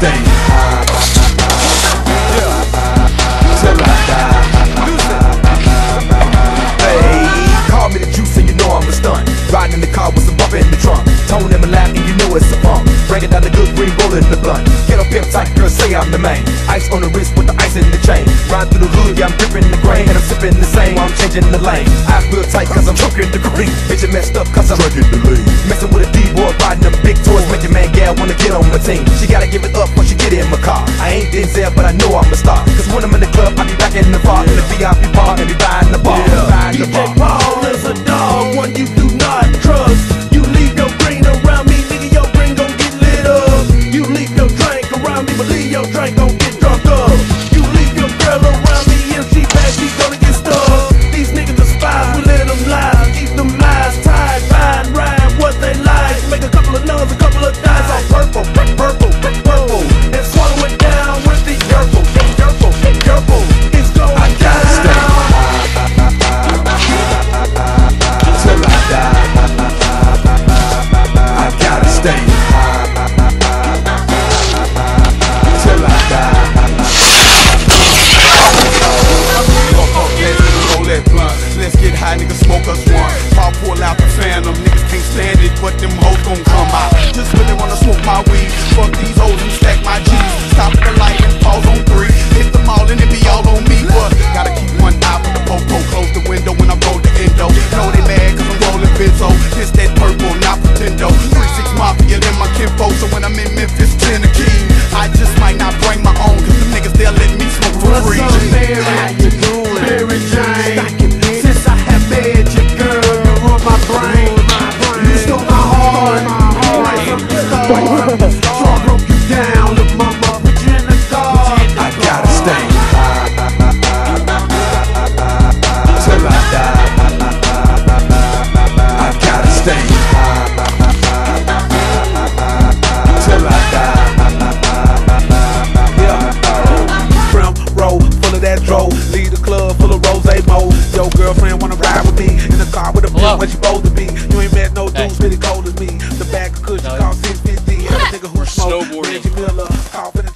gotta till I die. Hey, call me the juice and you know I'm a stunt. Riding in the car with some bump in the trunk. Tone in my lap and you know it's a. Breaking down the good green the blunt. Get up pimp tight, girl, say I'm the main. Ice on the wrist with the ice in the chain. Ride through the hood, yeah, I'm gripping the grain. And I'm sipping the same while I'm changing the lane. I feel tight cause I'm choking the green. Bitch, messed up cause I'm drinking the lean. Messing with a D-boy, riding them big toys. Man gal wanna get on my team. She gotta give it up when she get in my car. I ain't Denzel, but I know I'm a star. Cause when I'm in the club, I be back in the bar. In the VIP Jane. Since I have met you, girl, run my brain. You stole my heart. So I broke you down. Look, mama, put in the dark. I gotta stay till I die. I gotta stay till I die. Yeah. Full of that. Lead the club full of rose mo. Your girlfriend wanna ride with me in the car with a pimp when she supposed to be. You ain't met no Hey. dudes really cold as me. The bag of cushion No. cost 650. Every nigga who We're snowboarding. Reggie Miller, coughing